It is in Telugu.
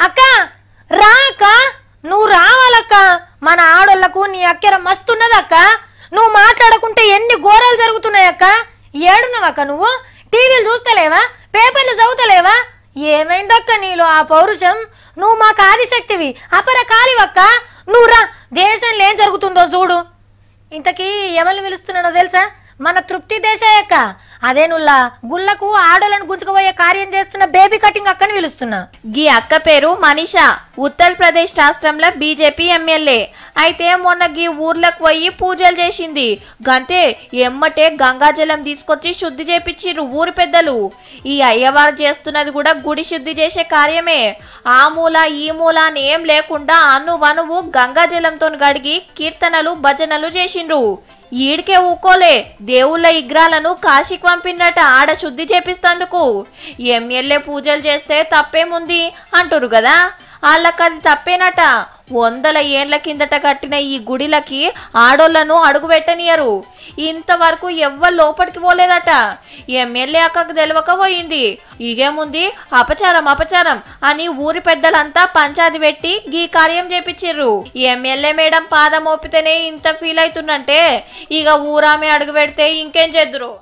అక్క రా అక్క నువ్వు రావాలక్క. మన ఆడోళ్ళకు నీ అక్కెర మస్తున్నదక్క. నువ్వు మాట్లాడకుంటే ఎన్ని ఘోరాలు జరుగుతున్నాయక్క? ఏడున్నావక్క నువ్వు? టీవీలు చూస్తలేవా? పేపర్లు చదువుతలేవా? ఏమైందక్క నీలో ఆ పౌరుషం? నువ్వు మాకు ఆదిశక్తివి అపర కాలివక్క నువ్వు రా దేశంలో ఏం జరుగుతుందో చూడు. ఇంతకీ ఎవరిని పిలుస్తున్నాడో తెలుసా? మన తృప్తి దేశాయక్క. అదే నుల్లా గుళ్ళకు ఆడోళ్ళను గుంజుకుపోయే కార్యం చేస్తున్న బేబీ కటింగ్ అక్కని పిలుస్తున్నా. గీ అక్క పేరు మనీషా ఉత్తరప్రదేశ్ రాష్ట్రంలో బీజేపీ ఎమ్మెల్యే. అయితే మొన్న గీ ఊర్లకు పోయి పూజలు చేసింది. గంతే ఎమ్మటే గంగాజలం తీసుకొచ్చి శుద్ధి చేపించిర్రు ఊరి పెద్దలు. ఈ అయ్యవారు చేస్తున్నది కూడా గుడి శుద్ధి చేసే కార్యమే. ఆ మూల ఈ మూల అని ఏం లేకుండా అను వనువు గంగాజలంతో గడిగి కీర్తనలు భజనలు చేసిండ్రు. ఈడికే ఊకోలే. దేవుళ్ళ విగ్రహాలను కాశీకి పంపిండట ఆడ శుద్ధి చేపిస్తందుకు. ఎమ్మెల్యే పూజలు చేస్తే తప్పేముంది? అంటురు కదా వాళ్ళకది అది తప్పేనట. వందల ఏండ్ల కిందట కట్టిన ఈ గుడిలకి ఆడోళ్ళను అడుగుపెట్టనియరు ఇంతవరకు ఎవ్వరు లోపలికి పోలేదట. ఎమ్మెల్యే అక్కకు తెలియక పోయింది. ఇగేముంది అపచారం అపచారం అని ఊరి పెద్దలంతా పంచాది పెట్టి గీ కార్యం చేపించిర్రు ఎమ్మెల్యే మేడం పాదం మోపితేనే ఇంత ఫీల్ అవుతుందంటే ఇక ఊరామె అడుగు పెడితే ఇంకేం చేద్దురు?